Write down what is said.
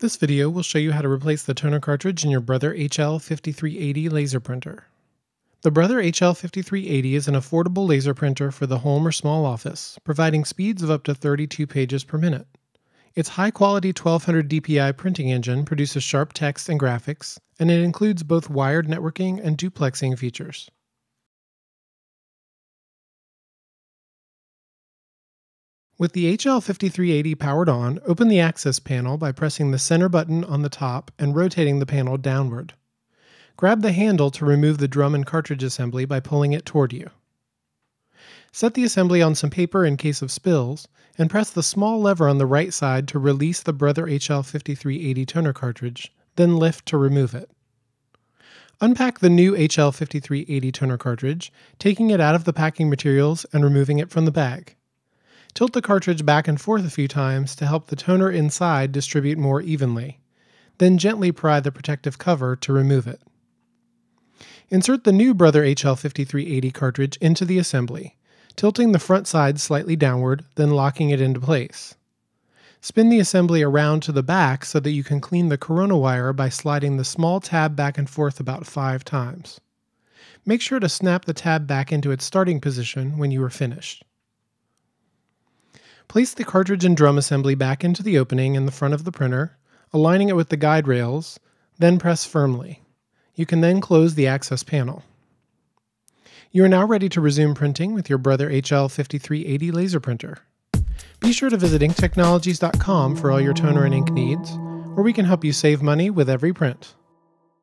This video will show you how to replace the toner cartridge in your Brother HL5380 laser printer. The Brother HL5380 is an affordable laser printer for the home or small office, providing speeds of up to 32 pages per minute. Its high quality 1200 DPI printing engine produces sharp text and graphics, and it includes both wired networking and duplexing features. With the HL5380 powered on, open the access panel by pressing the center button on the top and rotating the panel downward. Grab the handle to remove the drum and cartridge assembly by pulling it toward you. Set the assembly on some paper in case of spills, and press the small lever on the right side to release the Brother HL5380 toner cartridge, then lift to remove it. Unpack the new HL5380 toner cartridge, taking it out of the packing materials and removing it from the bag. Tilt the cartridge back and forth a few times to help the toner inside distribute more evenly. Then gently pry the protective cover to remove it. Insert the new Brother HL5380 cartridge into the assembly, tilting the front side slightly downward, then locking it into place. Spin the assembly around to the back so that you can clean the corona wire by sliding the small tab back and forth about five times. Make sure to snap the tab back into its starting position when you are finished. Place the cartridge and drum assembly back into the opening in the front of the printer, aligning it with the guide rails, then press firmly. You can then close the access panel. You are now ready to resume printing with your Brother HL5380 laser printer. Be sure to visit inktechnologies.com for all your toner and ink needs, where we can help you save money with every print.